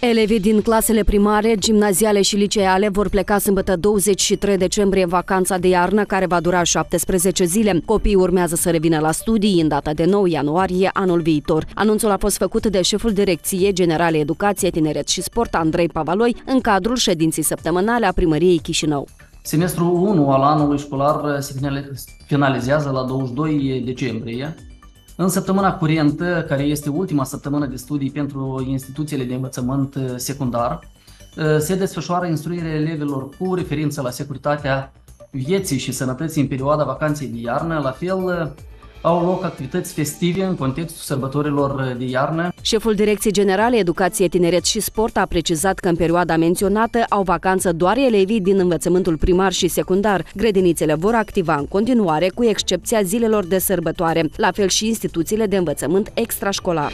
Elevii din clasele primare, gimnaziale și liceale vor pleca sâmbătă 23 decembrie în vacanța de iarnă, care va dura 17 zile. Copiii urmează să revină la studii în data de 9 ianuarie anul viitor. Anunțul a fost făcut de șeful Direcției Generale Educație, Tineret și Sport, Andrei Pavaloi, în cadrul ședinții săptămânale a primăriei Chișinău. Semestrul 1 al anului școlar se finalizează la 22 decembrie. În săptămâna curentă, care este ultima săptămână de studii pentru instituțiile de învățământ secundar, se desfășoară instruirea elevilor cu referință la securitatea vieții și sănătății în perioada vacanței de iarnă, la fel au loc activități festive în contextul sărbătorilor de iarnă. Șeful Direcției Generale Educație, Tineret și Sport a precizat că în perioada menționată au vacanță doar elevii din învățământul primar și secundar. Grădinițele vor activa în continuare, cu excepția zilelor de sărbătoare, la fel și instituțiile de învățământ extrașcolar.